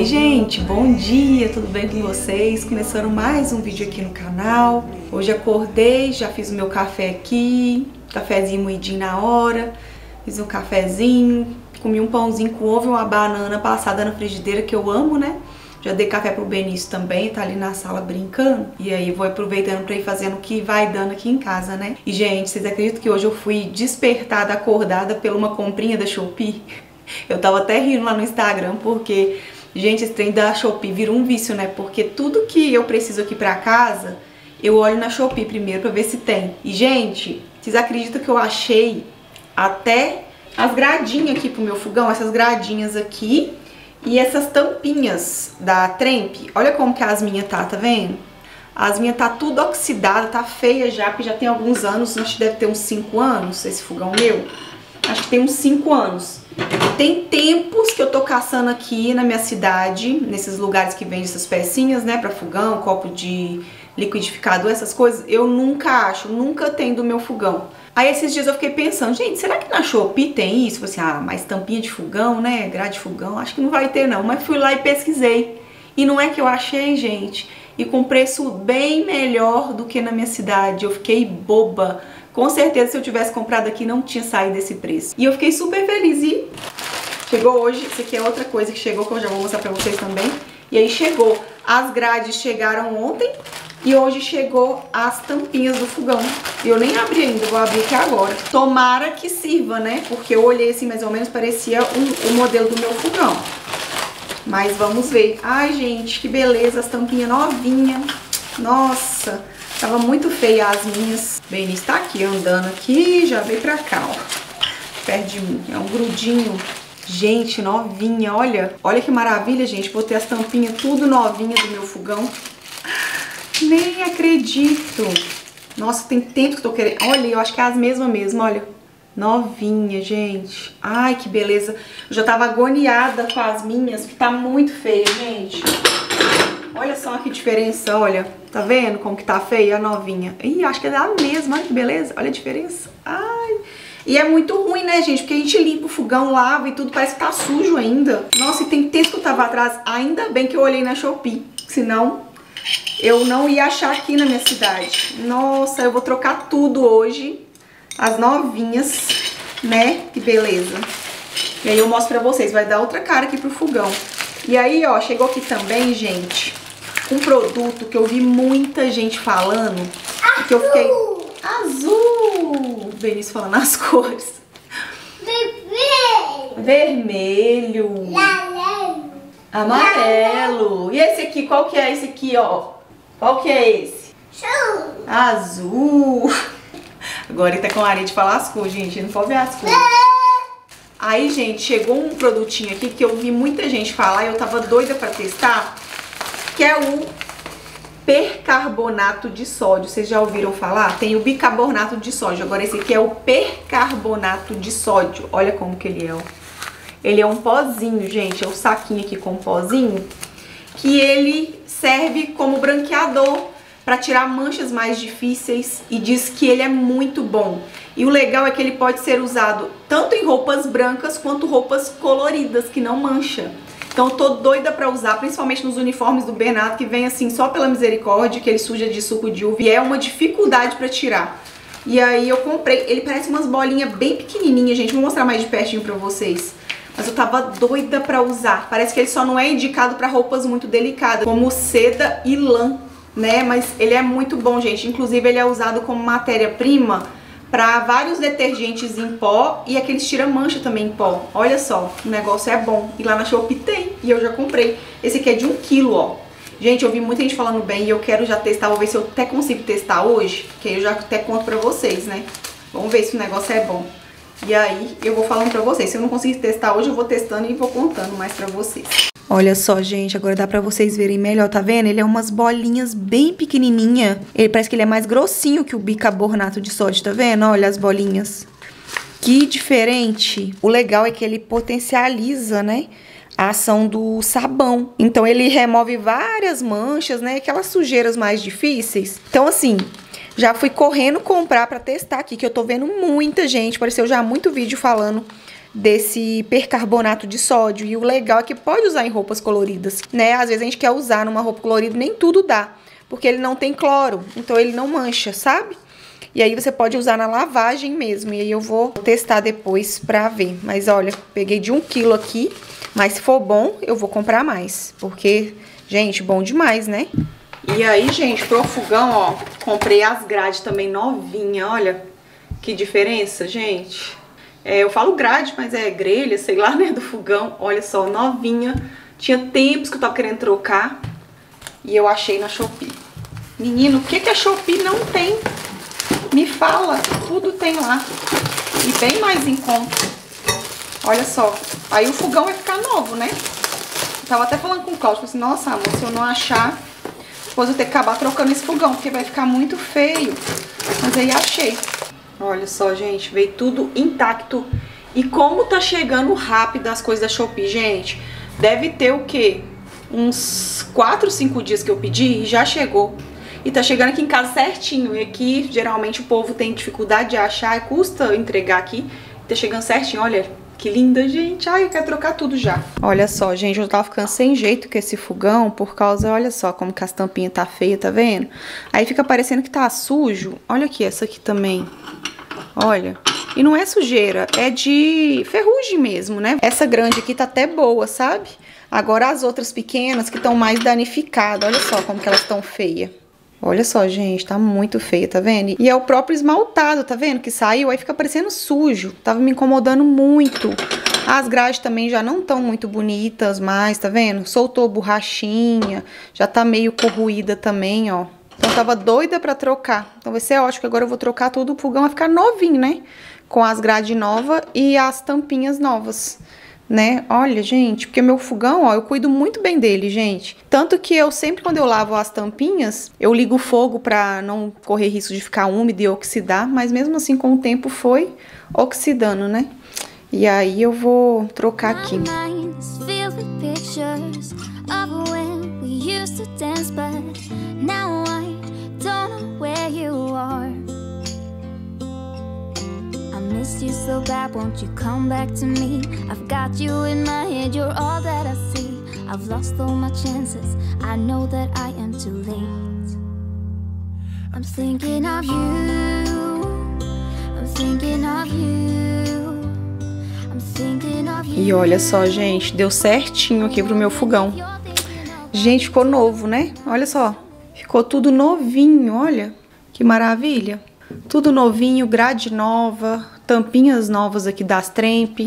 Oi gente, bom dia, tudo bem com vocês? Começando mais um vídeo aqui no canal. Hoje acordei, já fiz o meu café aqui, cafezinho moidinho na hora, fiz um cafezinho, comi um pãozinho com ovo e uma banana passada na frigideira que eu amo, né? Já dei café pro Benício também, tá ali na sala brincando. E aí vou aproveitando pra ir fazendo o que vai dando aqui em casa, né? E gente, vocês acreditam que hoje eu fui despertada, acordada por uma comprinha da Shopee? Eu tava até rindo lá no Instagram porque Gente, esse trem da Shopee virou um vício, né? Porque tudo que eu preciso aqui pra casa, eu olho na Shopee primeiro pra ver se tem. E, gente, vocês acreditam que eu achei até as gradinhas aqui pro meu fogão? Essas gradinhas aqui e essas tampinhas da Tremp. Olha como que as minhas tá, tá vendo? As minhas tá tudo oxidada, tá feia já, porque já tem alguns anos, acho que deve ter uns 5 anos esse fogão meu. Acho que tem uns 5 anos. Tem tempos que eu tô caçando aqui na minha cidade, nesses lugares que vendem essas pecinhas, né, pra fogão, copo de liquidificador, essas coisas, eu nunca acho, nunca tem do meu fogão. Aí esses dias eu fiquei pensando, gente, será que na Shopee tem isso? Assim, ah, mais tampinha de fogão, né, grade de fogão, acho que não vai ter não. Mas fui lá e pesquisei. E não é que eu achei, gente, e com preço bem melhor do que na minha cidade. Eu fiquei boba. Com certeza, se eu tivesse comprado aqui, não tinha saído desse preço. E eu fiquei super feliz. E chegou hoje, isso aqui é outra coisa que chegou, que eu já vou mostrar pra vocês também. E aí chegou, as grades chegaram ontem e hoje chegou as tampinhas do fogão. Eu nem abri ainda, vou abrir aqui agora. Tomara que sirva, né? Porque eu olhei assim, mais ou menos, parecia um, o modelo do meu fogão. Mas vamos ver. Ai, gente, que beleza, as tampinhas novinhas. Nossa, tava muito feia as minhas. Benício tá aqui, andando aqui, já veio pra cá, ó. Perto de mim. É um grudinho. Gente, novinha, olha. Olha que maravilha, gente. Botei as tampinhas tudo novinha do meu fogão. Nem acredito. Nossa, tem tempo que eu tô querendo. Olha, eu acho que é as mesmas mesmo, olha. Novinha, gente. Ai, que beleza. Eu já tava agoniada com as minhas, que tá muito feia, gente. Olha só que diferença, olha. Tá vendo como que tá feia a novinha? Ih, acho que é a mesma, olha que beleza. Olha a diferença. Ai. E é muito ruim, né, gente? Porque a gente limpa o fogão, lava e tudo, parece que tá sujo ainda. Nossa, e tem tempo que eu tava atrás. Ainda bem que eu olhei na Shopee. Senão, eu não ia achar aqui na minha cidade. Nossa, eu vou trocar tudo hoje. As novinhas, né? Que beleza. E aí eu mostro pra vocês, vai dar outra cara aqui pro fogão. E aí, ó, chegou aqui também, gente, um produto que eu vi muita gente falando. E que eu fiquei... Azul! Benício falando as cores. Vermelho. Amarelo. E esse aqui, qual que é esse aqui, ó? Qual que é esse? Azul. Agora ele tá com a areia de falar as cores, gente. Não pode ver as cores. Aí, gente, chegou um produtinho aqui que eu vi muita gente falar e eu tava doida pra testar. Que é o percarbonato de sódio. Vocês já ouviram falar? Tem o bicarbonato de sódio. Agora esse aqui é o percarbonato de sódio. Olha como que ele é, ó. Ele é um pozinho, gente. É um saquinho aqui com um pozinho. Que ele serve como branqueador para tirar manchas mais difíceis e diz que ele é muito bom. E o legal é que ele pode ser usado tanto em roupas brancas quanto roupas coloridas que não mancha. Então eu tô doida pra usar, principalmente nos uniformes do Bernardo, que vem assim só pela misericórdia, que ele suja de suco de uva e é uma dificuldade pra tirar. E aí eu comprei, ele parece umas bolinhas bem pequenininhas, gente, vou mostrar mais de pertinho pra vocês. Mas eu tava doida pra usar, parece que ele só não é indicado pra roupas muito delicadas, como seda e lã, né? Mas ele é muito bom, gente, inclusive ele é usado como matéria-prima para vários detergentes em pó e aqueles tira-mancha também em pó. Olha só, o negócio é bom. E lá na Shopee tem, e eu já comprei. Esse aqui é de um quilo, ó. Gente, eu vi muita gente falando bem e eu quero já testar, vou ver se eu até consigo testar hoje, que aí eu já até conto pra vocês, né? Vamos ver se o negócio é bom. E aí eu vou falando pra vocês. Se eu não conseguir testar hoje, eu vou testando e vou contando mais pra vocês. Olha só, gente, agora dá pra vocês verem melhor, tá vendo? Ele é umas bolinhas bem pequenininha. Ele parece que ele é mais grossinho que o bicarbonato de sódio, tá vendo? Olha as bolinhas. Que diferente. O legal é que ele potencializa, né? a ação do sabão. Então ele remove várias manchas, né? Aquelas sujeiras mais difíceis. Então assim, já fui correndo comprar para testar aqui, que eu tô vendo muita gente, apareceu já muito vídeo falando desse percarbonato de sódio. E o legal é que pode usar em roupas coloridas, né? Às vezes a gente quer usar numa roupa colorida, nem tudo dá, porque ele não tem cloro, então ele não mancha, sabe? E aí você pode usar na lavagem mesmo. E aí eu vou testar depois pra ver. Mas olha, peguei de um quilo aqui. Mas se for bom, eu vou comprar mais. Porque, gente, bom demais, né? E aí, gente, pro fogão, ó, comprei as grades também novinha, olha que diferença, gente. É, eu falo grade, mas é grelha, sei lá, né, do fogão. Olha só, novinha. Tinha tempos que eu tava querendo trocar e eu achei na Shopee. Menino, o que que a Shopee não tem? Me fala, tudo tem lá. E bem mais em conta. Olha só. Aí o fogão vai ficar novo, né? Eu tava até falando com o Cláudio, assim, nossa, amor, se eu não achar, depois eu ter que acabar trocando esse fogão, porque vai ficar muito feio. Mas aí achei. Olha só, gente, veio tudo intacto. E como tá chegando rápido as coisas da Shopee, gente, deve ter o quê? Uns 4, 5 dias que eu pedi e já chegou. E tá chegando aqui em casa certinho. E aqui, geralmente, o povo tem dificuldade de achar, custa entregar aqui. Tá chegando certinho, olha, que linda, gente. Ai, eu quero trocar tudo já. Olha só, gente, eu tava ficando sem jeito com esse fogão, por causa, olha só, como que as tampinhas tá feia, tá vendo? Aí fica parecendo que tá sujo. Olha aqui, essa aqui também. Olha. E não é sujeira, é de ferrugem mesmo, né? Essa grande aqui tá até boa, sabe? Agora as outras pequenas que estão mais danificadas, olha só como que elas estão feias. Olha só, gente, tá muito feia, tá vendo? E é o próprio esmaltado, tá vendo? Que saiu, aí fica parecendo sujo. Tava me incomodando muito. As grades também já não estão muito bonitas mais, tá vendo? Soltou borrachinha, já tá meio corroída também, ó. Então tava doida pra trocar. Então vai ser ótimo, agora eu vou trocar tudo, o fogão vai ficar novinho, né? Com as grades novas e as tampinhas novas né? Olha, gente, porque meu fogão, ó, eu cuido muito bem dele, gente. Tanto que eu sempre quando eu lavo as tampinhas, eu ligo o fogo para não correr risco de ficar úmido e oxidar, mas mesmo assim com o tempo foi oxidando, né? E aí eu vou trocar aqui. You so bad, won't you come back to me? I've got you in my head, you're all that I see. I've lost all my chances, I know that I am too late. I'm thinking of you, I'm thinking of you. E olha só, gente, deu certinho aqui pro meu fogão. Gente, ficou novo, né? Olha só, ficou tudo novinho, olha. Que maravilha. Tudo novinho, grade nova, tampinhas novas aqui das Tremp.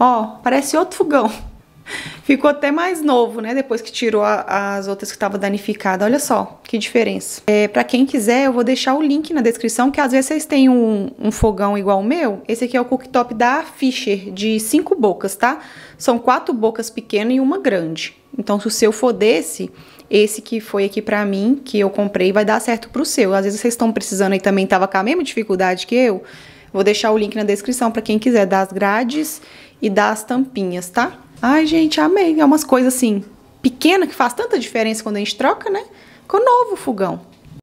Ó, parece outro fogão. Ficou até mais novo, né? Depois que tirou a, as outras que estavam danificadas. Olha só que diferença. É, para quem quiser, eu vou deixar o link na descrição, que às vezes vocês têm um, um fogão igual o meu. Esse aqui é o cooktop da Fischer, de cinco bocas, tá? São quatro bocas pequenas e uma grande. Então, se o seu for desse, esse que foi aqui pra mim, que eu comprei, vai dar certo pro seu. Às vezes vocês estão precisando e também tava com a mesma dificuldade que eu. Vou deixar o link na descrição para quem quiser das grades e das tampinhas, tá? Ai, gente, amei. É umas coisas assim, pequenas que faz tanta diferença quando a gente troca, né? O novo fogão.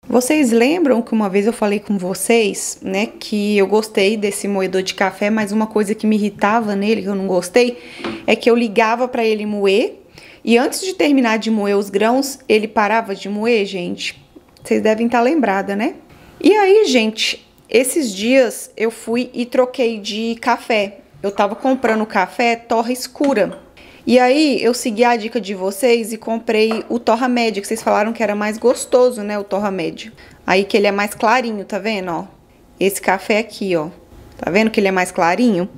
Vocês lembram que uma vez eu falei com vocês, né, que eu gostei desse moedor de café, mas uma coisa que me irritava nele, que eu não gostei, é que eu ligava para ele moer e antes de terminar de moer os grãos, ele parava de moer, gente. Vocês devem estar lembrada, né? E aí, gente, esses dias eu fui e troquei de café. Eu tava comprando café torra escura. E aí eu segui a dica de vocês e comprei o torra média, que vocês falaram que era mais gostoso, né, o torra médio. Aí que ele é mais clarinho, tá vendo, ó? esse café aqui, ó. Tá vendo que ele é mais clarinho?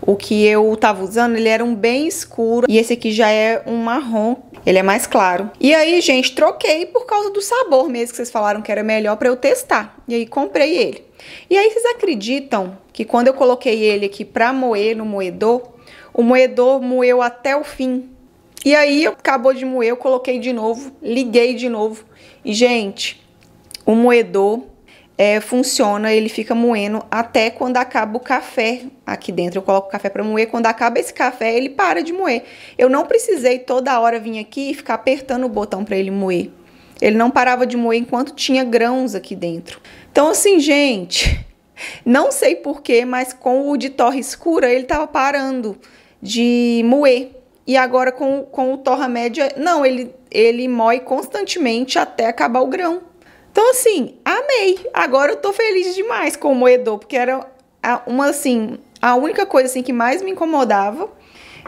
O que eu tava usando, ele era um bem escuro e esse aqui já é um marrom. Ele é mais claro. E aí, gente, troquei por causa do sabor mesmo, que vocês falaram que era melhor para eu testar. E aí, comprei ele. E aí, vocês acreditam que quando eu coloquei ele aqui pra moer no moedor, o moedor moeu até o fim. E aí, acabou de moer, eu coloquei de novo, liguei de novo. E, gente, o moedor é, funciona, ele fica moendo até quando acaba o café aqui dentro. Eu coloco o café para moer, quando acaba esse café, ele para de moer. Eu não precisei toda hora vir aqui e ficar apertando o botão para ele moer. Ele não parava de moer enquanto tinha grãos aqui dentro. Então, assim, gente, não sei porquê, mas com o de torre escura ele tava parando de moer. E agora com, com o torra média, não, ele, ele moe constantemente até acabar o grão. Então, assim, amei. Agora eu tô feliz demais com o moedor, porque era uma, assim, a única coisa assim que mais me incomodava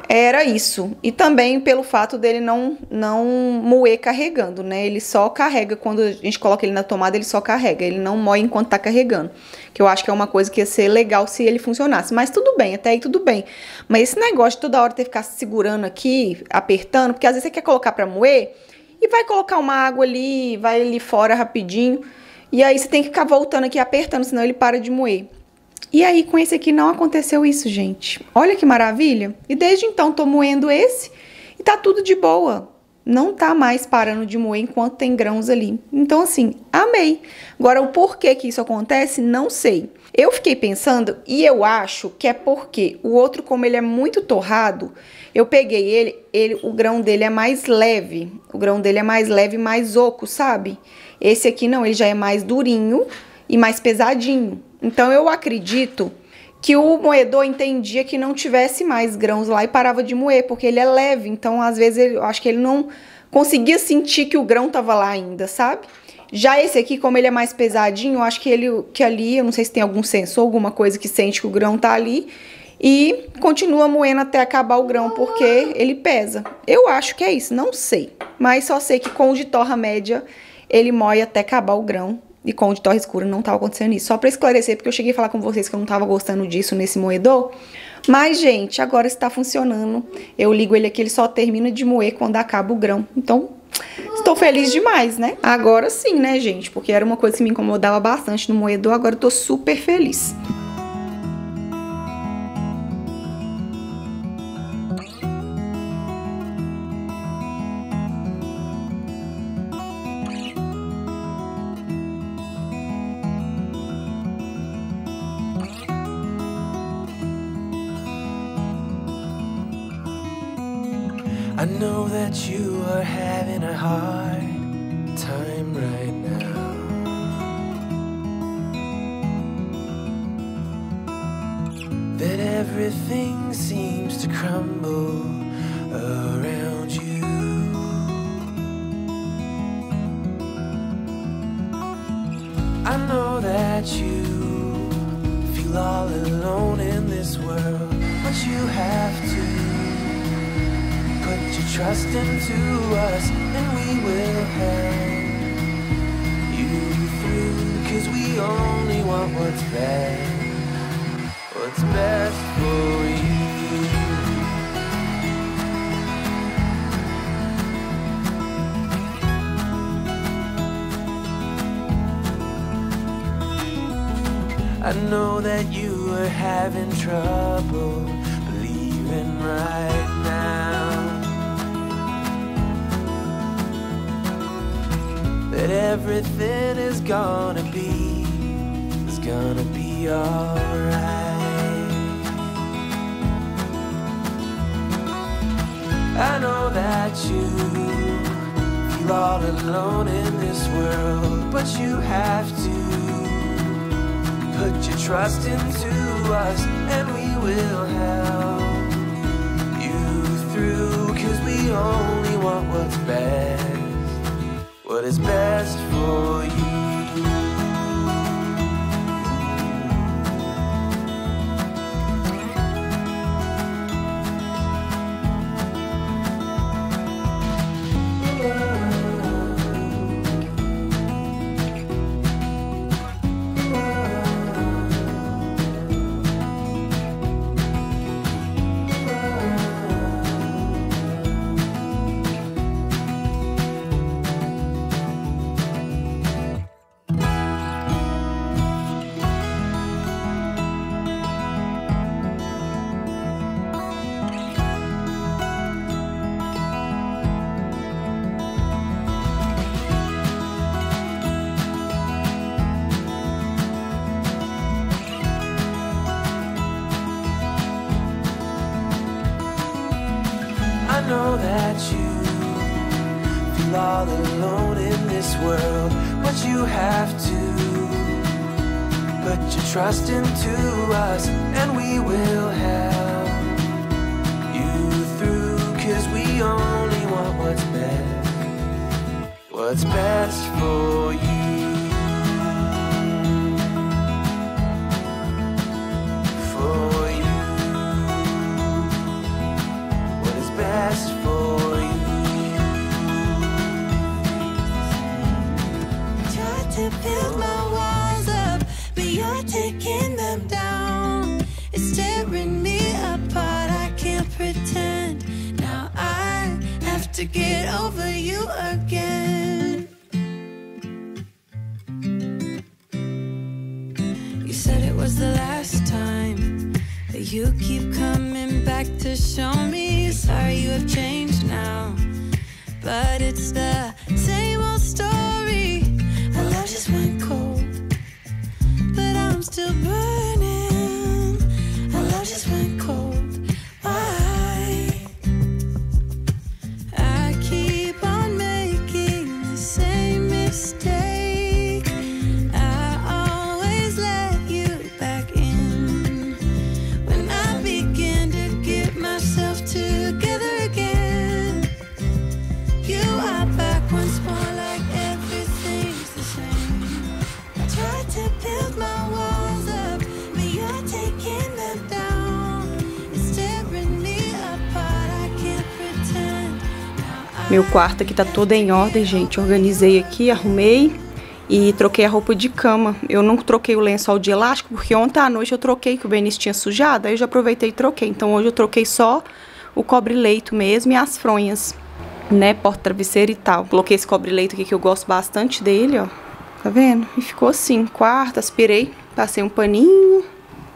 era isso. E também pelo fato dele não não moer carregando, né? Ele só carrega quando a gente coloca ele na tomada, ele só carrega, ele não moe enquanto tá carregando. Que eu acho que é uma coisa que ia ser legal se ele funcionasse. Mas tudo bem, até aí tudo bem. Mas esse negócio de toda hora ter que ficar segurando aqui, apertando, porque às vezes você quer colocar para moer, e vai colocar uma água ali, vai ali fora rapidinho. E aí você tem que ficar voltando aqui apertando, senão ele para de moer. E aí com esse aqui não aconteceu isso, gente. Olha que maravilha. E desde então tô moendo esse e tá tudo de boa. Não tá mais parando de moer enquanto tem grãos ali. Então assim, amei. Agora o porquê que isso acontece, não sei. Eu fiquei pensando e eu acho que é porque o outro, como ele é muito torrado, eu peguei ele, ele, o grão dele é mais leve. O grão dele é mais leve, mais oco, sabe? Esse aqui não, ele já é mais durinho e mais pesadinho. Então eu acredito que o moedor entendia que não tivesse mais grãos lá e parava de moer, porque ele é leve. Então, às vezes, ele, eu acho que ele não conseguia sentir que o grão tava lá ainda, sabe? Já esse aqui, como ele é mais pesadinho, eu acho que ele que ali, eu não sei se tem algum sensor, alguma coisa que sente que o grão tá ali e continua moendo até acabar o grão porque ele pesa. Eu acho que é isso, não sei, mas só sei que com o de torra média ele moe até acabar o grão e com o de torra escura não tava acontecendo isso. Só para esclarecer, porque eu cheguei a falar com vocês que eu não tava gostando disso nesse moedor. Mas, gente, agora está funcionando. Eu ligo ele aqui, ele só termina de moer quando acaba o grão. Então, Estou feliz demais, né? Agora sim, né, gente? Porque era uma coisa que me incomodava bastante no moedor, agora eu tô super feliz. Hard time right now. That everything seems to crumble around you. I know that you feel all alone in this world, but you have to put your trust into us and we will help you through cause we only want what's best what's best for you. I know that you are having trouble believing right that everything is gonna be is gonna be alright. I know that you feel all alone in this world, but you have to put your trust into us, and we will help you through. Cause we only want what's best what is best for you. Have to put your trust into us, and we will help you through. Cause we only want what's best, what's best you're taking them down. It's tearing me apart. I can't pretend. Now I have to get over you again. You said it was the last time. But you keep coming back to show me. Sorry, you have changed now. But it's the same old story. But I'm Meu quarto aqui tá todo em ordem, gente. Organizei aqui, arrumei e troquei a roupa de cama. Eu não troquei o lençol de elástico porque ontem à noite eu troquei, que o Benício tinha sujado. Aí eu já aproveitei e troquei. Então hoje eu troquei só o cobre-leito mesmo e as fronhas, né? Porta-travesseiro e tal. Coloquei esse cobre-leito aqui que eu gosto bastante dele, ó. Tá vendo? E ficou assim, quarto, aspirei, passei um paninho.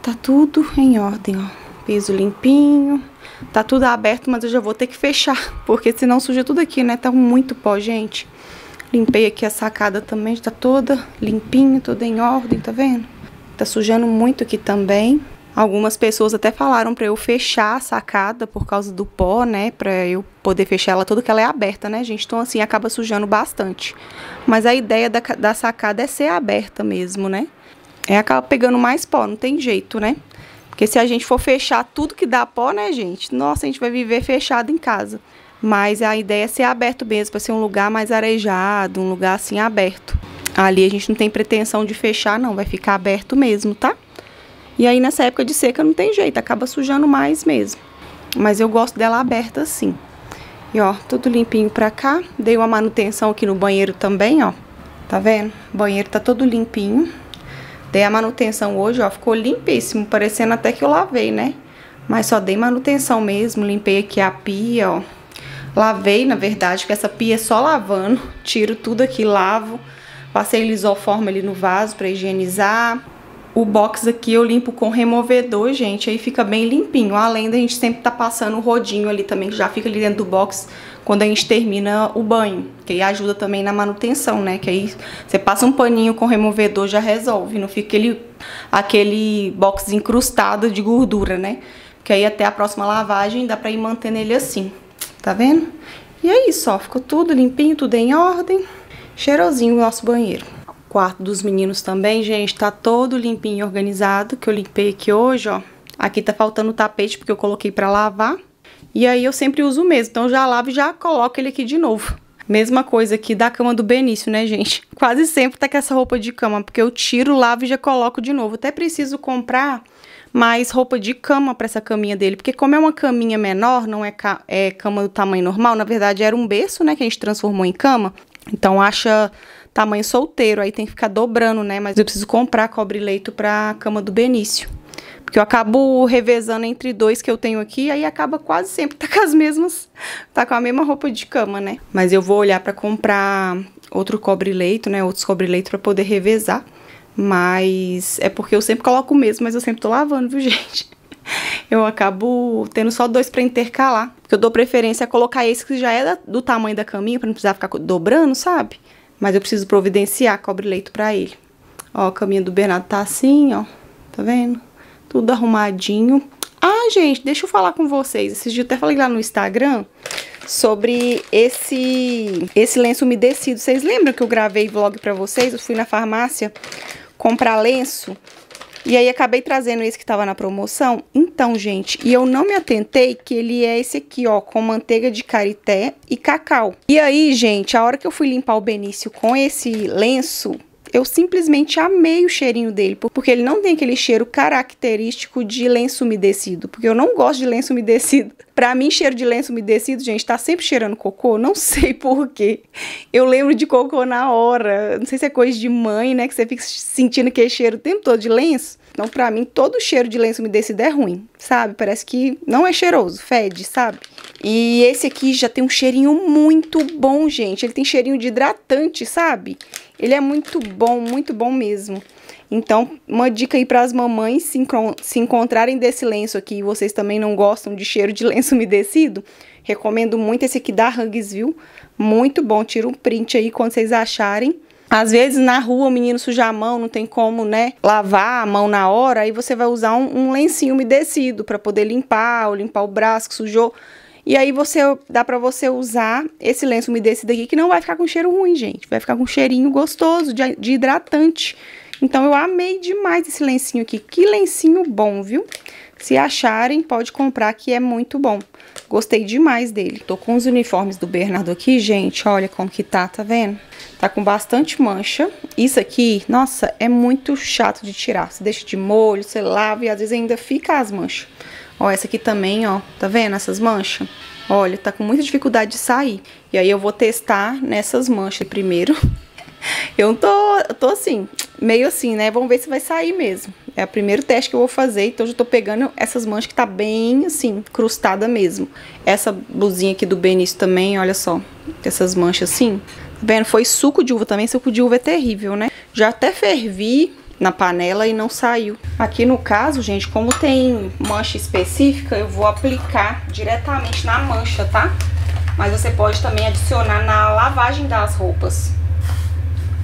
Tá tudo em ordem, ó. Piso limpinho. Tá tudo aberto, mas eu já vou ter que fechar, porque senão suja tudo aqui, né? Tá muito pó, gente. Limpei aqui a sacada também, tá toda limpinha, toda em ordem, tá vendo? Tá sujando muito aqui também. Algumas pessoas até falaram pra eu fechar a sacada por causa do pó, né? Pra eu poder fechar ela toda, que ela é aberta, né, gente? Então, assim, acaba sujando bastante. Mas a ideia da, da sacada é ser aberta mesmo, né? É, acaba pegando mais pó, não tem jeito, né? Porque se a gente for fechar tudo que dá pó, né, gente? Nossa, a gente vai viver fechado em casa. Mas a ideia é ser aberto mesmo, para ser um lugar mais arejado, um lugar assim aberto. Ali a gente não tem pretensão de fechar, não, vai ficar aberto mesmo, tá? E aí nessa época de seca não tem jeito, acaba sujando mais mesmo. Mas eu gosto dela aberta assim. E ó, tudo limpinho pra cá. Dei uma manutenção aqui no banheiro também, ó. Tá vendo? O banheiro tá todo limpinho. Dei a manutenção hoje, ó, ficou limpíssimo, parecendo até que eu lavei, né? Mas só dei manutenção mesmo, limpei aqui a pia, ó. Lavei, na verdade, que essa pia é só lavando. Tiro tudo aqui, lavo. Passei lisoforme ali no vaso pra higienizar. O box aqui eu limpo com removedor, gente, aí fica bem limpinho. Além da gente sempre tá passando o rodinho ali também, que já fica ali dentro do box quando a gente termina o banho. Que aí ajuda também na manutenção, né? Que aí você passa um paninho com removedor, já resolve. Não fica aquele, aquele box encrustado de gordura, né? Que aí até a próxima lavagem dá pra ir mantendo ele assim. Tá vendo? E é isso, ó. Ficou tudo limpinho, tudo em ordem. Cheirosinho o nosso banheiro. Quarto dos meninos também, gente, tá todo limpinho e organizado, que eu limpei aqui hoje, ó. Aqui tá faltando o tapete, porque eu coloquei pra lavar. E aí eu sempre uso o mesmo, então eu já lavo e já coloco ele aqui de novo. Mesma coisa aqui da cama do Benício, né, gente? Quase sempre tá com essa roupa de cama, porque eu tiro, lavo e já coloco de novo. Até preciso comprar mais roupa de cama para essa caminha dele, porque como é uma caminha menor, não é, ca é cama do tamanho normal, na verdade era um berço, né, que a gente transformou em cama. Então acha tamanho solteiro, aí tem que ficar dobrando, né? Mas eu preciso comprar cobre-leito pra cama do Benício. Porque eu acabo revezando entre dois que eu tenho aqui, aí acaba quase sempre tá com as mesmas, tá com a mesma roupa de cama, né? Mas eu vou olhar pra comprar outro cobre-leito, né? Outros cobre-leito pra poder revezar. Mas é porque eu sempre coloco o mesmo, mas eu sempre tô lavando, viu, gente? Eu acabo tendo só dois pra intercalar. Porque eu dou preferência a colocar esse que já é do tamanho da caminha, pra não precisar ficar dobrando, sabe? Mas eu preciso providenciar cobre-leito pra ele. Ó, a caminha do Bernardo tá assim, ó. Tá vendo? Tudo arrumadinho. Ah, gente, deixa eu falar com vocês. Esses dias eu até falei lá no Instagram sobre esse esse lenço umedecido. Vocês lembram que eu gravei vlog pra vocês? Eu fui na farmácia comprar lenço e aí acabei trazendo esse que tava na promoção. Então, gente, e eu não me atentei que ele é esse aqui, ó, com manteiga de karité e cacau. E aí, gente, a hora que eu fui limpar o Benício com esse lenço, eu simplesmente amei o cheirinho dele, porque ele não tem aquele cheiro característico de lenço umedecido, porque eu não gosto de lenço umedecido. Pra mim, cheiro de lenço umedecido, gente, tá sempre cheirando cocô, não sei porquê. Eu lembro de cocô na hora, não sei se é coisa de mãe, né, que você fica sentindo aquele cheiro o tempo todo de lenço. Então, pra mim, todo cheiro de lenço umedecido é ruim, sabe? Parece que não é cheiroso, fede, sabe? E esse aqui já tem um cheirinho muito bom, gente. Ele tem cheirinho de hidratante, sabe? Ele é muito bom, muito bom mesmo. Então, uma dica aí para as mamães se, se encontrarem desse lenço aqui e vocês também não gostam de cheiro de lenço umedecido, recomendo muito esse aqui da Hugs, viu? Muito bom, tira um print aí quando vocês acharem. Às vezes na rua o menino suja a mão, não tem como, né, lavar a mão na hora, aí você vai usar um, um lencinho umedecido para poder limpar, ou limpar o braço que sujou. E aí você dá para você usar esse lenço umedecido aqui que não vai ficar com cheiro ruim, gente. Vai ficar com cheirinho gostoso de, de hidratante. Então eu amei demais esse lencinho aqui. Que lencinho bom, viu? Se acharem, pode comprar que é muito bom. Gostei demais dele. Tô com os uniformes do Bernardo aqui, gente. Olha como que tá, tá vendo? Tá com bastante mancha. Isso aqui, nossa, é muito chato de tirar. Você deixa de molho, você lava e às vezes ainda fica as manchas. Ó, essa aqui também, ó. Tá vendo essas manchas? Olha, tá com muita dificuldade de sair. E aí eu vou testar nessas manchas primeiro. Eu tô, tô assim, meio assim, né? Vamos ver se vai sair mesmo. É o primeiro teste que eu vou fazer, então já tô pegando essas manchas que tá bem, assim, crustada mesmo. Essa blusinha aqui do Benício também, olha só, essas manchas assim. Tá vendo? Foi suco de uva também, suco de uva é terrível, né? Já até fervi na panela e não saiu. Aqui no caso, gente, como tem mancha específica, eu vou aplicar diretamente na mancha, tá? Mas você pode também adicionar na lavagem das roupas.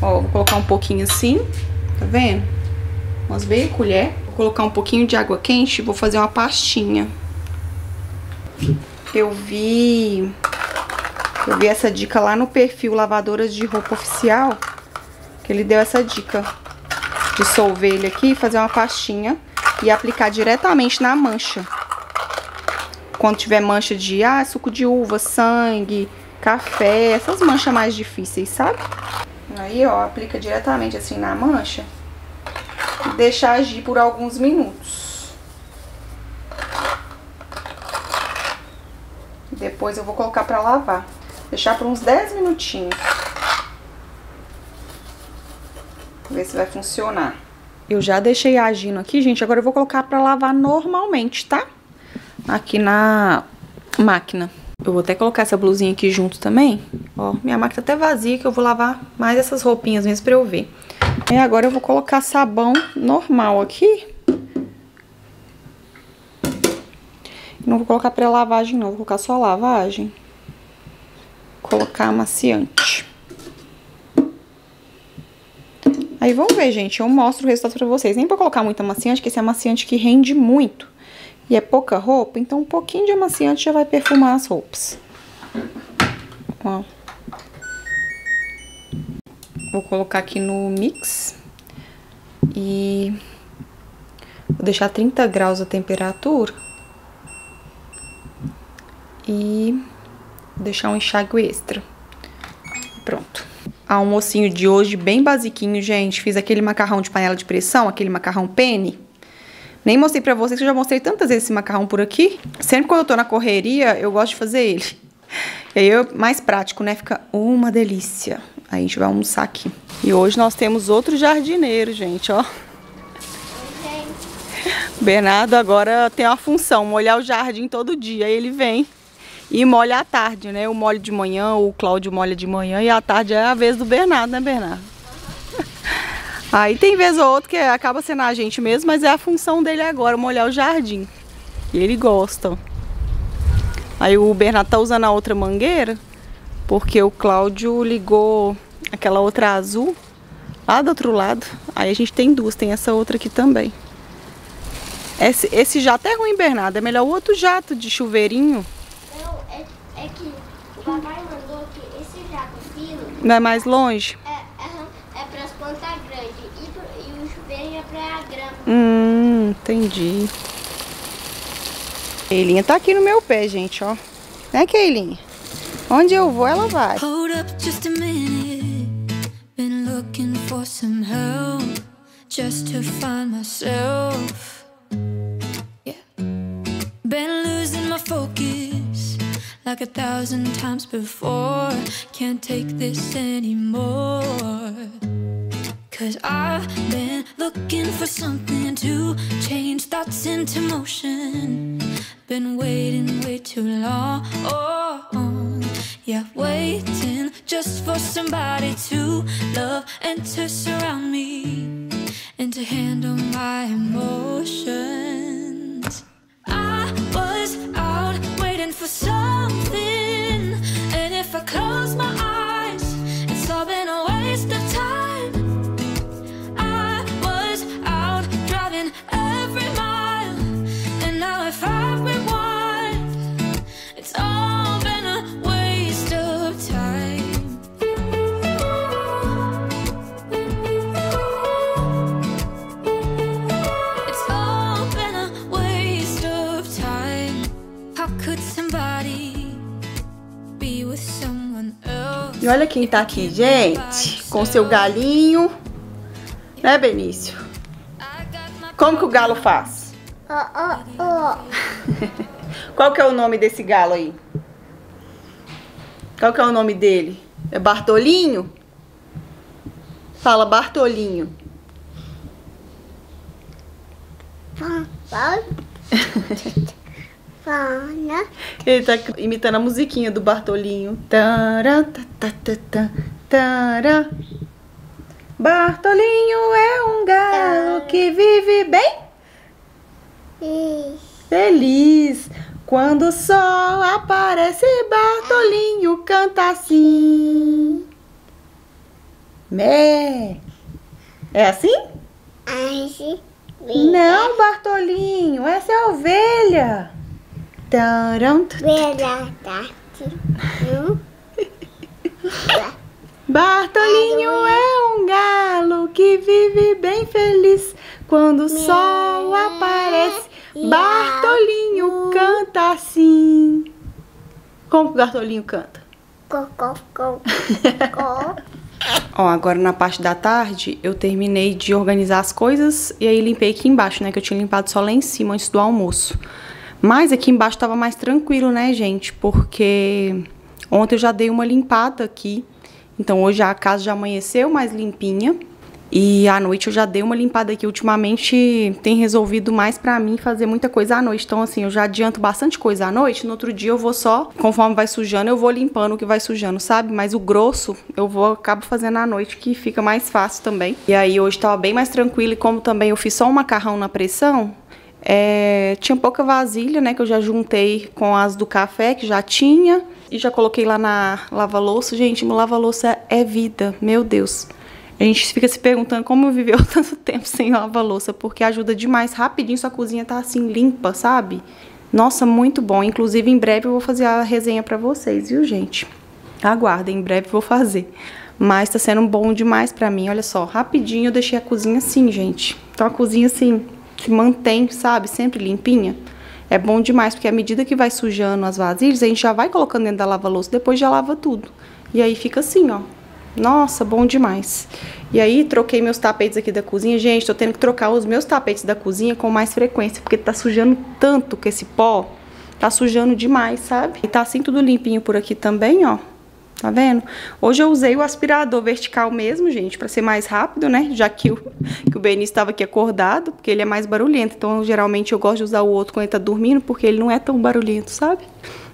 Ó, vou colocar um pouquinho assim, tá vendo? Umas meia colher. Vou colocar um pouquinho de água quente e vou fazer uma pastinha. Eu vi... Eu vi essa dica lá no perfil Lavadoras de Roupa Oficial, que ele deu essa dica dissolver ele aqui, fazer uma pastinha e aplicar diretamente na mancha. Quando tiver mancha de ah, suco de uva, sangue, café, essas manchas mais difíceis, sabe? Aí, ó, aplica diretamente assim na mancha e deixa agir por alguns minutos. Depois eu vou colocar pra lavar. Deixar por uns 10 minutinhos. Ver se vai funcionar. Eu já deixei agindo aqui, gente. Agora eu vou colocar pra lavar normalmente, tá? Aqui na máquina. Eu vou até colocar essa blusinha aqui junto também. Ó, minha máquina tá até vazia, que eu vou lavar mais essas roupinhas mesmo pra eu ver. E agora eu vou colocar sabão normal aqui. Não vou colocar pré-lavagem não, vou colocar só lavagem. Colocar amaciante. Aí vamos ver, gente, eu mostro o resultado pra vocês. Nem vou colocar muito amaciante, porque esse é amaciante que rende muito e é pouca roupa, então um pouquinho de amaciante já vai perfumar as roupas. Ó. Vou colocar aqui no mix e vou deixar 30 graus a temperatura e vou deixar um enxágue extra. Almocinho de hoje bem basiquinho, gente. Fiz aquele macarrão de panela de pressão, aquele macarrão penne nem mostrei pra vocês, eu já mostrei tantas vezes esse macarrão por aqui. Sempre quando eu tô na correria, eu gosto de fazer ele. E aí é mais prático, né? Fica uma delícia. Aí a gente vai almoçar aqui. E hoje nós temos outro jardineiro, gente, ó. Bernardo agora tem uma função, molhar o jardim todo dia. Aí ele vem e molha à tarde, né? Eu molho de manhã, o Cláudio molha de manhã e à tarde é a vez do Bernardo, né, Bernardo? Aí tem vez ou outra que acaba sendo a gente mesmo, mas é a função dele agora, molhar o jardim. E ele gosta. Aí o Bernardo tá usando a outra mangueira, porque o Cláudio ligou aquela outra azul lá do outro lado. Aí a gente tem duas, tem essa outra aqui também. Esse, esse jato é ruim, Bernardo. É melhor o outro jato de chuveirinho. É, é papai mandou que esse jacofilo Não é mais longe? é, aham, é para as plantas grandes e, pro- e o chuveiro é para a grama. Hum, entendi. Keilinha tá aqui no meu pé, gente, ó. Né, Keilinha? Onde eu vou, ela vai. Hold up just a minute. Been looking for some help just to find myself. Like a thousand times before. Can't take this anymore. Cause I've been looking for something to change thoughts into motion. Been waiting way too long. Yeah, waiting just for somebody to love and to surround me and to handle my emotions. For something, and if I close my eyes, E olha quem tá aqui, gente. Com seu galinho. Né, Benício? Como que o galo faz? Ó, ó, ó. Qual que é o nome desse galo aí? Qual que é o nome dele? É Bartolinho? Fala Bartolinho. Fala. Ele tá imitando a musiquinha do Bartolinho. Tará, tá, tá, tá, tará. Bartolinho é um galo que vive bem feliz. Quando o sol aparece, Bartolinho canta assim. Mé. É assim? Aí, Não, Bartolinho, essa é a ovelha. Não? Bartolinho é um galo que vive bem feliz. Quando o sol aparece, Bartolinho canta assim. Como que o Bartolinho canta? Ó, agora na parte da tarde eu terminei de organizar as coisas e aí limpei aqui embaixo, né? Que eu tinha limpado só lá em cima antes do almoço. Mas aqui embaixo tava mais tranquilo, né, gente? Porque ontem eu já dei uma limpada aqui. Então hoje a casa já amanheceu mais limpinha. E à noite eu já dei uma limpada aqui. Ultimamente tem resolvido mais pra mim fazer muita coisa à noite. Então, assim, eu já adianto bastante coisa à noite. No outro dia eu vou só, conforme vai sujando, eu vou limpando o que vai sujando, sabe? Mas o grosso eu vou acabo fazendo à noite, que fica mais fácil também. E aí hoje tava bem mais tranquilo. E como também eu fiz só um macarrão na pressão, é, tinha pouca vasilha, né? Que eu já juntei com as do café, que já tinha. E já coloquei lá na lava-louça. Gente, lava-louça é vida, meu Deus. A gente fica se perguntando como viveu tanto tempo sem lava-louça, porque ajuda demais. Rapidinho sua cozinha tá assim limpa, sabe? Nossa, muito bom. Inclusive, em breve eu vou fazer a resenha pra vocês, viu, gente? Aguardem, em breve vou fazer. Mas tá sendo bom demais pra mim. Olha só, rapidinho eu deixei a cozinha assim, gente. Então a cozinha assim se mantém, sabe, sempre limpinha. É bom demais, porque à medida que vai sujando as vasilhas, a gente já vai colocando dentro da lava-louça, depois já lava tudo. E aí fica assim, ó. Nossa, bom demais. E aí, troquei meus tapetes aqui da cozinha. Gente, tô tendo que trocar os meus tapetes da cozinha com mais frequência, porque tá sujando tanto com esse pó. Tá sujando demais, sabe? E tá assim tudo limpinho por aqui também, ó. Tá vendo? Hoje eu usei o aspirador vertical mesmo, gente, pra ser mais rápido, né? Já que o, que o Benício estava aqui acordado, porque ele é mais barulhento. Então, geralmente, eu gosto de usar o outro quando ele tá dormindo, porque ele não é tão barulhento, sabe?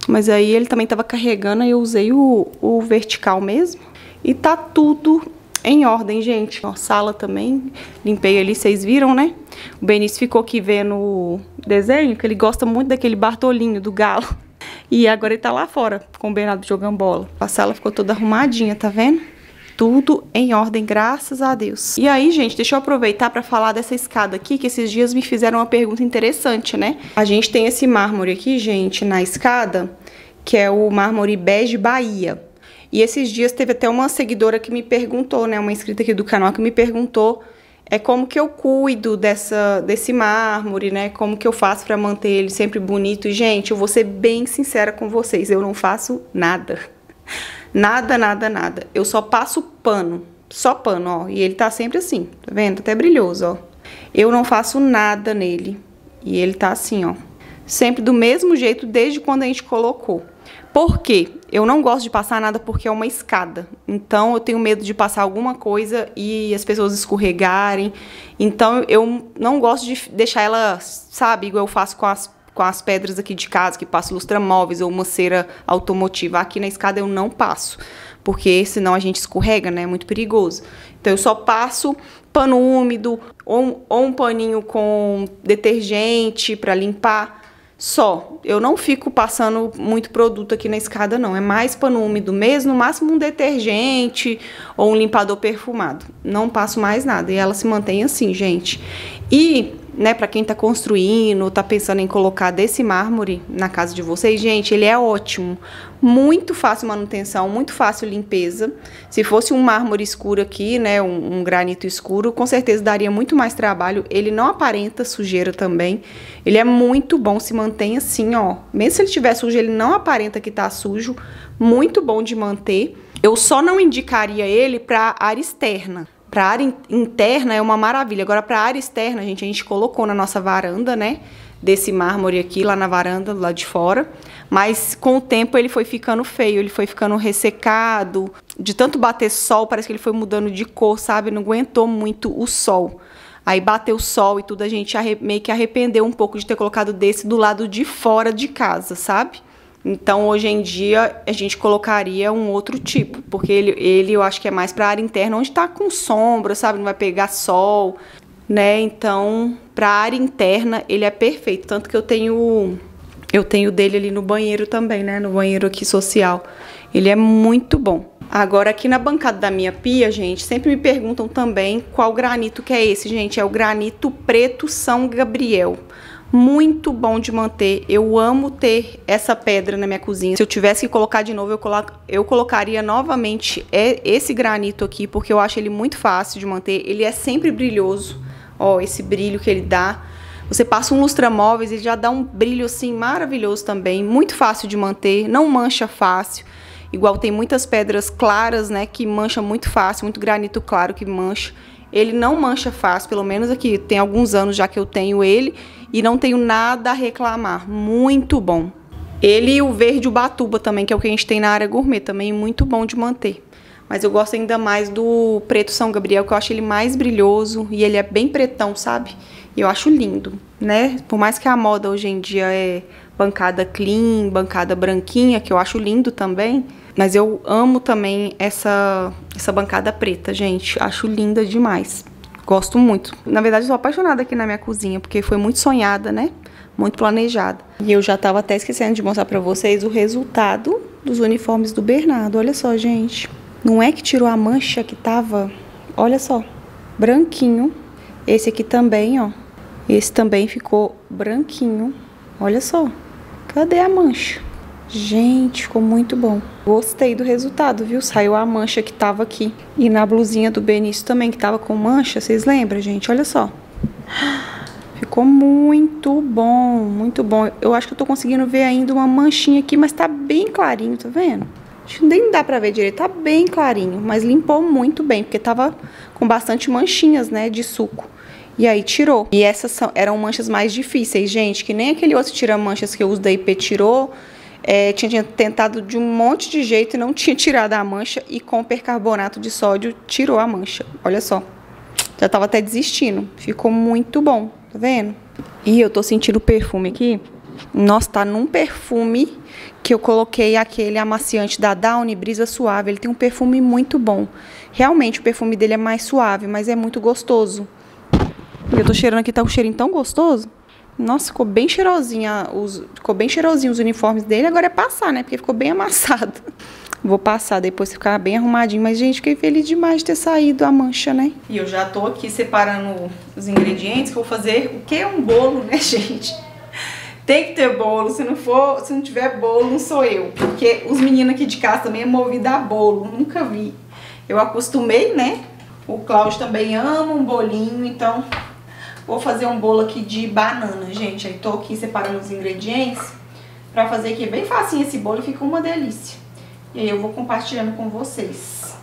Mas aí ele também tava carregando, aí eu usei o, o vertical mesmo. E tá tudo em ordem, gente. Ó, sala também, limpei ali, vocês viram, né? O Benício ficou aqui vendo o desenho, que ele gosta muito daquele Bartolinho do galo. E agora ele tá lá fora com o Bernardo jogando bola. A sala ficou toda arrumadinha, tá vendo? Tudo em ordem, graças a Deus. E aí, gente, deixa eu aproveitar para falar dessa escada aqui, que esses dias me fizeram uma pergunta interessante, né? A gente tem esse mármore aqui, gente, na escada, que é o mármore bege Bahia. E esses dias teve até uma seguidora que me perguntou, né, uma inscrita aqui do canal que me perguntou é como que eu cuido dessa desse mármore, né? Como que eu faço para manter ele sempre bonito? E gente, eu vou ser bem sincera com vocês, eu não faço nada. Nada, nada, nada. Eu só passo pano, só pano, ó, e ele tá sempre assim, tá vendo? Até brilhoso, ó. Eu não faço nada nele. E ele tá assim, ó. Sempre do mesmo jeito desde quando a gente colocou. Por quê? Eu não gosto de passar nada porque é uma escada. Então eu tenho medo de passar alguma coisa e as pessoas escorregarem. Então eu não gosto de deixar ela, sabe, igual eu faço com as, com as pedras aqui de casa, que passo lustramóveis ou uma cera automotiva. Aqui na escada eu não passo, porque senão a gente escorrega, né? É muito perigoso. Então eu só passo pano úmido ou, ou um paninho com detergente para limpar só. Eu não fico passando muito produto aqui na escada, não. É mais pano úmido mesmo, no máximo um detergente ou um limpador perfumado. Não passo mais nada. E ela se mantém assim, gente. E, né, para quem tá construindo, tá pensando em colocar desse mármore na casa de vocês, gente, ele é ótimo. Muito fácil manutenção, muito fácil limpeza. Se fosse um mármore escuro aqui, né, um, um granito escuro, com certeza daria muito mais trabalho. Ele não aparenta sujeira também. Ele é muito bom, se mantém assim, ó. Mesmo se ele estiver sujo, ele não aparenta que tá sujo. Muito bom de manter. Eu só não indicaria ele para área externa. Para área interna é uma maravilha. Agora, para área externa, gente, a gente colocou na nossa varanda, né? Desse mármore aqui, lá na varanda, lá de fora. Mas com o tempo ele foi ficando feio, ele foi ficando ressecado. De tanto bater sol, parece que ele foi mudando de cor, sabe? Não aguentou muito o sol. Aí bateu o sol e tudo, a gente meio que arrependeu um pouco de ter colocado desse do lado de fora de casa, sabe? Então, hoje em dia, a gente colocaria um outro tipo, porque ele, ele eu acho que é mais para área interna, onde está com sombra, sabe? Não vai pegar sol, né? Então, para área interna, ele é perfeito. Tanto que eu tenho eu tenho dele ali no banheiro também, né? No banheiro aqui social. Ele é muito bom. Agora, aqui na bancada da minha pia, gente, sempre me perguntam também qual granito que é esse, gente. É o granito preto São Gabriel muito bom de manter. Eu amo ter essa pedra na minha cozinha. Se eu tivesse que colocar de novo, eu, colo eu colocaria novamente esse granito aqui, porque eu acho ele muito fácil de manter. Ele é sempre brilhoso. Ó, esse brilho que ele dá. Você passa um lustramóveis, ele já dá um brilho assim maravilhoso também, muito fácil de manter, não mancha fácil. Igual tem muitas pedras claras, né, que mancha muito fácil, muito granito claro que mancha. Ele não mancha fácil, pelo menos aqui tem alguns anos já que eu tenho ele e não tenho nada a reclamar. Muito bom. Ele e o verde ubatuba também, que é o que a gente tem na área gourmet, também muito bom de manter. Mas eu gosto ainda mais do preto São Gabriel, que eu acho ele mais brilhoso e ele é bem pretão, sabe? E eu acho lindo, né? Por mais que a moda hoje em dia é bancada clean, bancada branquinha, que eu acho lindo também, mas eu amo também essa, essa bancada preta, gente. Acho linda demais. Gosto muito. Na verdade, sou apaixonada aqui na minha cozinha, porque foi muito sonhada, né? Muito planejada. E eu já tava até esquecendo de mostrar pra vocês o resultado dos uniformes do Bernardo. Olha só, gente. Não é que tirou a mancha que tava... Olha só. Branquinho. Esse aqui também, ó. Esse também ficou branquinho. Olha só. Cadê a mancha? Gente, ficou muito bom. Gostei do resultado, viu? Saiu a mancha que tava aqui. E na blusinha do Benício também, que tava com mancha. Vocês lembram, gente? Olha só. Ficou muito bom, muito bom. Eu acho que eu tô conseguindo ver ainda uma manchinha aqui, mas tá bem clarinho, tá vendo? Acho que nem dá pra ver direito, tá bem clarinho. Mas limpou muito bem, porque tava com bastante manchinhas, né, de suco. E aí tirou. E essas são, eram manchas mais difíceis, gente, que nem aquele outro tira-manchas que eu uso da IP tirou é, tinha tentado de um monte de jeito e não tinha tirado a mancha e com percarbonato de sódio tirou a mancha. Olha só. Já tava até desistindo. Ficou muito bom, tá vendo? E eu tô sentindo o perfume aqui. Nossa, tá num perfume que eu coloquei aquele amaciante da Downy Brisa Suave. Ele tem um perfume muito bom. Realmente o perfume dele é mais suave, mas é muito gostoso. Eu tô cheirando aqui, tá um cheirinho tão gostoso. Nossa, ficou bem cheirosinha, os, ficou bem cheirosinho os uniformes dele. Agora é passar, né? Porque ficou bem amassado. Vou passar depois ficar bem arrumadinho. Mas, gente, fiquei feliz demais de ter saído a mancha, né? E eu já tô aqui separando os ingredientes vou fazer. O que é um bolo, né, gente? Tem que ter bolo, se não for, se não tiver bolo, não sou eu. Porque os meninos aqui de casa também é movido a bolo, nunca vi. Eu acostumei, né? O Cláudio também ama um bolinho, então vou fazer um bolo aqui de banana, gente. Aí tô aqui separando os ingredientes pra fazer aqui bem facinho esse bolo e fica uma delícia. E aí eu vou compartilhando com vocês,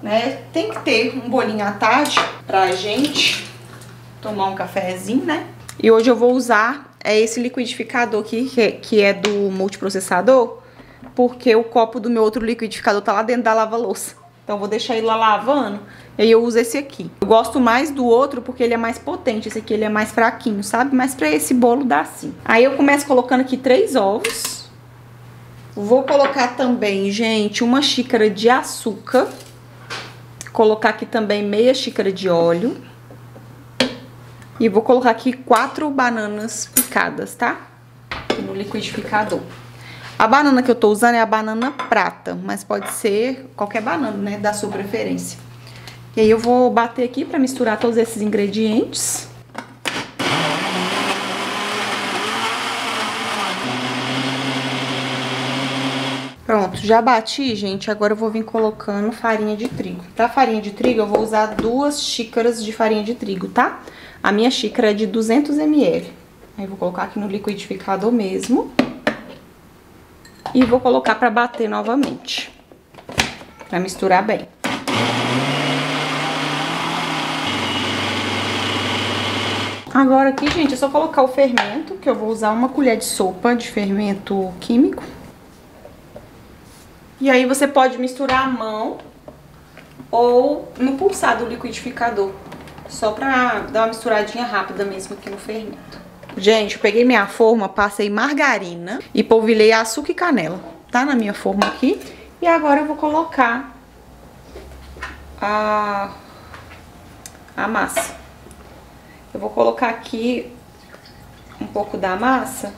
né? Tem que ter um bolinho à tarde pra gente tomar um cafezinho, né? E hoje eu vou usar é esse liquidificador aqui, que é, que é do multiprocessador, porque o copo do meu outro liquidificador tá lá dentro da lava-louça. Então vou deixar ele lá lavando, e aí eu uso esse aqui. Eu gosto mais do outro porque ele é mais potente, esse aqui ele é mais fraquinho, sabe? Mas pra esse bolo dá sim. Aí eu começo colocando aqui três ovos. Vou colocar também, gente, uma xícara de açúcar. Colocar aqui também meia xícara de óleo. E vou colocar aqui quatro bananas picadas, tá? No liquidificador. A banana que eu tô usando é a banana prata, mas pode ser qualquer banana, né, da sua preferência. E aí eu vou bater aqui pra misturar todos esses ingredientes. Pronto, já bati, gente. Agora eu vou vir colocando farinha de trigo. Pra farinha de trigo, eu vou usar duas xícaras de farinha de trigo, tá? A minha xícara é de 200 ml. Aí vou colocar aqui no liquidificador mesmo. E vou colocar pra bater novamente. Pra misturar bem. Agora aqui, gente, é só colocar o fermento, que eu vou usar uma colher de sopa de fermento químico. E aí você pode misturar a mão ou no pulsar do liquidificador. Só pra dar uma misturadinha rápida mesmo aqui no fermento. Gente, eu peguei minha forma, passei margarina e polvilhei açúcar e canela. Tá na minha forma aqui. E agora eu vou colocar a, a massa. Eu vou colocar aqui um pouco da massa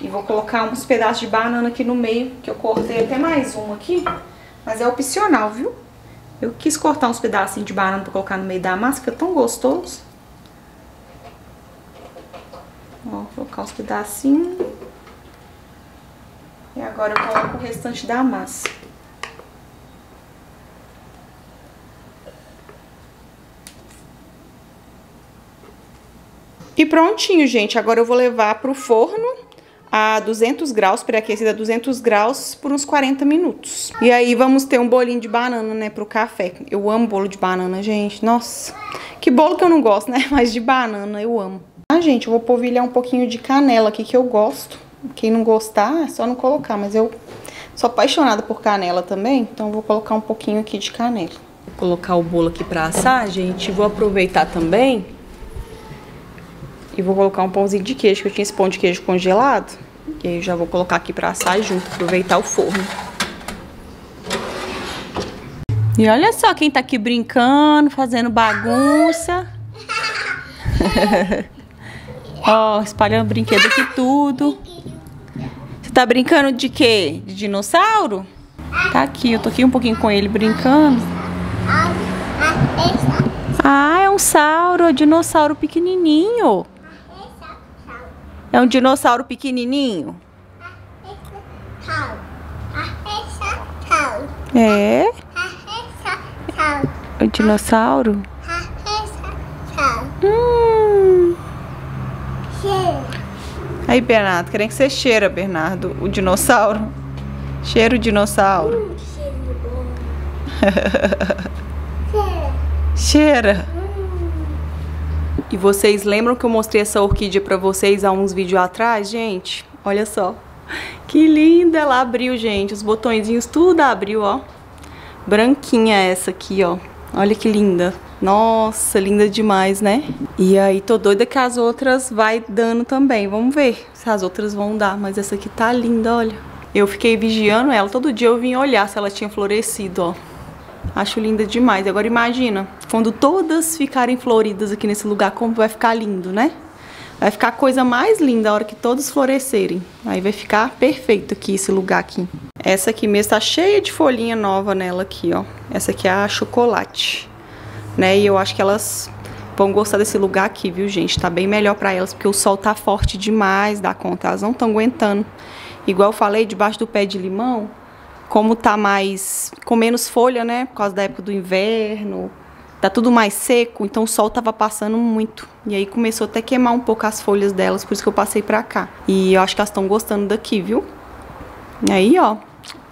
e vou colocar uns pedaços de banana aqui no meio, que eu cortei até mais um aqui, mas é opcional, viu? Eu quis cortar uns pedacinhos de banana pra colocar no meio da massa, fica tão gostoso. Ó, colocar uns pedacinhos. E agora eu coloco o restante da massa. E prontinho, gente. Agora eu vou levar pro forno a 200 graus, pré-aquecida a 200 graus por uns 40 minutos. E aí vamos ter um bolinho de banana, né, pro café. Eu amo bolo de banana, gente. Nossa, que bolo que eu não gosto, né? Mas de banana eu amo. Ah, gente, eu vou polvilhar um pouquinho de canela aqui que eu gosto. Quem não gostar, é só não colocar, mas eu sou apaixonada por canela também, então eu vou colocar um pouquinho aqui de canela. Vou colocar o bolo aqui pra assar, gente. Vou aproveitar também e vou colocar um pãozinho de queijo, que eu tinha esse pão de queijo congelado. E aí eu já vou colocar aqui pra assar junto, aproveitar o forno. E olha só quem tá aqui brincando, fazendo bagunça. Ó, espalhando brinquedo aqui tudo. Você tá brincando de quê? De dinossauro? Tá aqui, eu tô aqui um pouquinho com ele brincando. Ah, é um sauro, é um dinossauro pequenininho. É um dinossauro pequenininho? É? É um dinossauro? Hum. Aí, Bernardo, querem que você cheira, Bernardo, o dinossauro? Cheira o dinossauro. Cheira. E vocês lembram que eu mostrei essa orquídea pra vocês há uns vídeos atrás, gente? Olha só. Que linda! Ela abriu, gente. Os botõezinhos tudo abriu, ó. Branquinha essa aqui, ó. Olha que linda. Nossa, linda demais, né? E aí, tô doida que as outras vai dando também. Vamos ver se as outras vão dar. Mas essa aqui tá linda, olha. Eu fiquei vigiando ela. Todo dia eu vim olhar se ela tinha florescido, ó. Acho linda demais. Agora imagina, quando todas ficarem floridas aqui nesse lugar, como vai ficar lindo, né? Vai ficar a coisa mais linda a hora que todos florescerem. Aí vai ficar perfeito aqui esse lugar aqui. Essa aqui mesmo tá cheia de folhinha nova nela aqui, ó. Essa aqui é a chocolate, né? E eu acho que elas vão gostar desse lugar aqui, viu, gente? Tá bem melhor pra elas, porque o sol tá forte demais da conta. Elas não estão aguentando. Igual eu falei, debaixo do pé de limão, como tá mais. com menos folha, né? Por causa da época do inverno. Tá tudo mais seco, então o sol tava passando muito. E aí começou até a queimar um pouco as folhas delas, por isso que eu passei pra cá. E eu acho que elas estão gostando daqui, viu? E aí, ó,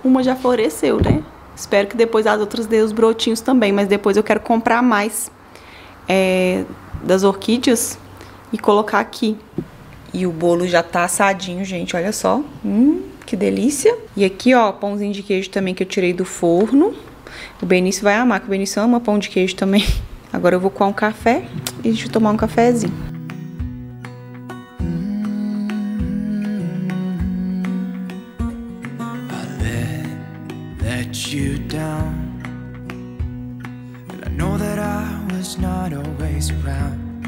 uma já floresceu, né? Espero que depois as outras dê os brotinhos também, mas depois eu quero comprar mais é, das orquídeas e colocar aqui. E o bolo já tá assadinho, gente, olha só. Hum, que delícia. E aqui, ó, pãozinho de queijo também que eu tirei do forno. O Benício vai amar, que o Benício ama pão de queijo também. Agora eu vou coar um café e a gente tomar um cafezinho. Always around.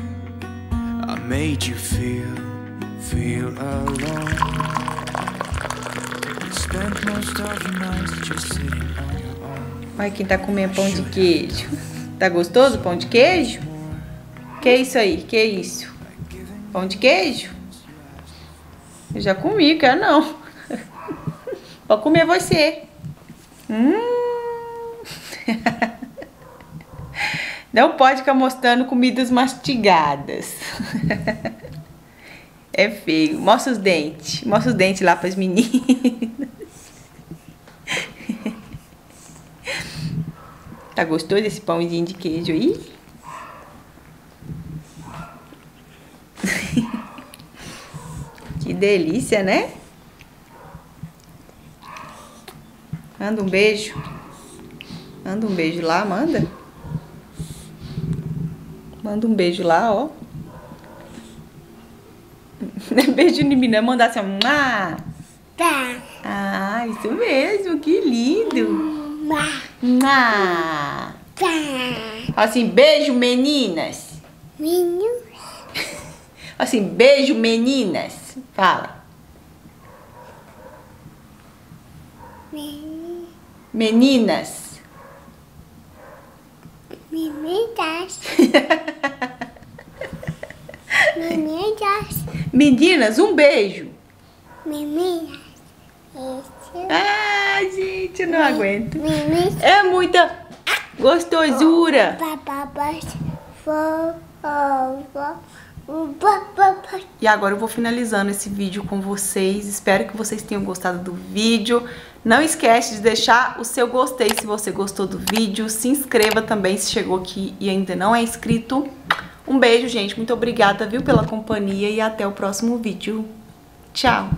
I made you feel, feel alone. You spent most of your nights just sitting on your own. Olha quem tá comendo pão de queijo. Tá gostoso o pão de queijo? Que isso aí? Que isso? Pão de queijo? Eu já comi, quero não. Vou comer você. Hum. Não pode ficar mostrando comidas mastigadas. É feio. Mostra os dentes. Mostra os dentes lá para as meninas. Tá gostoso esse pãozinho de queijo aí? Que delícia, né? Manda um beijo. Manda um beijo lá, manda. Manda um beijo lá, ó. Beijo em mim, não é mandar assim. Tá. Ah, isso mesmo, que lindo. Mua. Tá. Assim, beijo, meninas. Menino. Assim, beijo, meninas. Fala. Meninas. Meninas. Meninas. Meninas, um beijo. Meninas. Isso. Ah, gente, eu não aguento. Meninas. É muita gostosura. E agora eu vou finalizando esse vídeo com vocês. Espero que vocês tenham gostado do vídeo. Não esquece de deixar o seu gostei se você gostou do vídeo. Se inscreva também se chegou aqui e ainda não é inscrito. Um beijo, gente. Muito obrigada, viu, pela companhia e até o próximo vídeo. Tchau!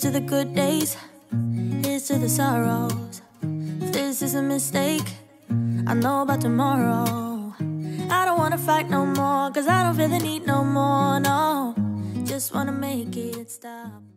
To the good days, here's to the sorrows. If this is a mistake, I know about tomorrow. I don't wanna fight no more, cause I don't feel the need no more, no. Just wanna make it stop.